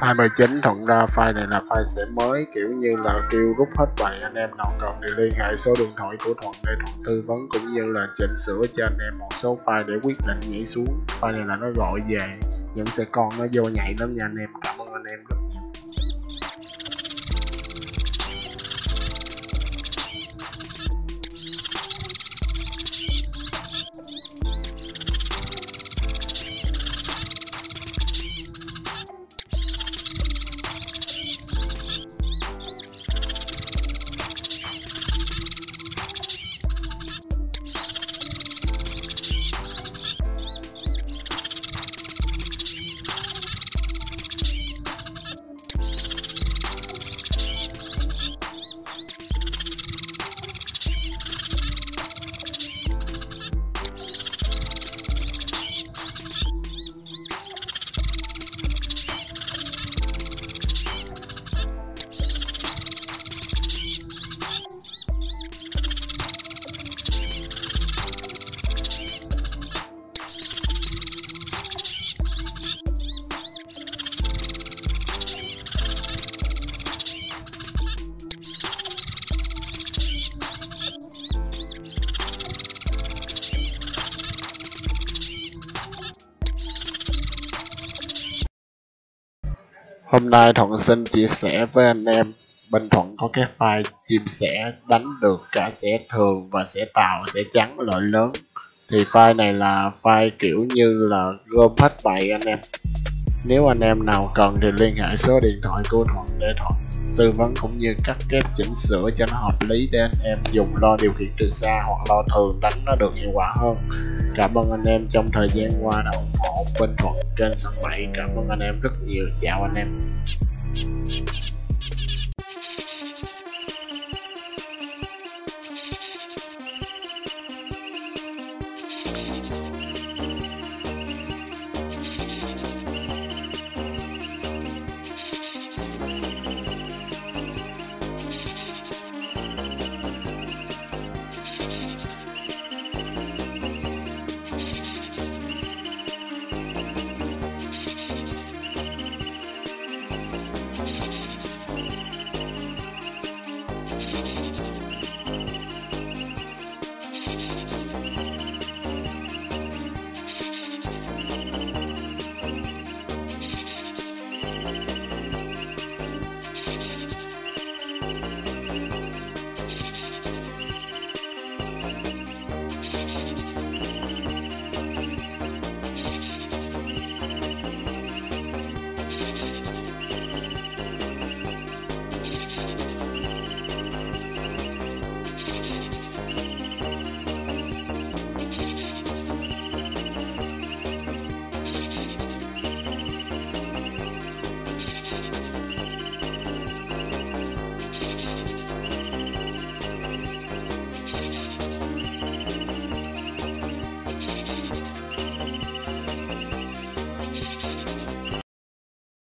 29 thuận ra file này là file sẽ mới, kiểu như là kêu rút hết vậy anh em nào cần thì liên hệ số điện thoại của Thuận để Thuận tư vấn cũng như là chỉnh sửa cho anh em một số file để quyết định nhảy xuống. File này là nó gọi về, những sẽ con nó vô nhảy lắm nha anh em. Cảm ơn anh em rất Hôm nay Thuận xin chia sẻ với anh em Bình Thuận có cái file chim sẻ đánh được cả sẻ thường và sẻ tàu, sẻ trắng loại lớn. Thì file này là file kiểu như là gom hết bậy anh em. Nếu anh em nào cần thì liên hệ số điện thoại của Thuận để Thuận tư vấn cũng như cắt ghép chỉnh sửa cho nó hợp lý để anh em dùng lo điều khiển từ xa hoặc lo thường đánh nó được hiệu quả hơn cảm ơn anh em trong thời gian qua đã ủng hộ bên thuận kênh sân bậy cảm ơn anh em rất nhiều. Chào anh em.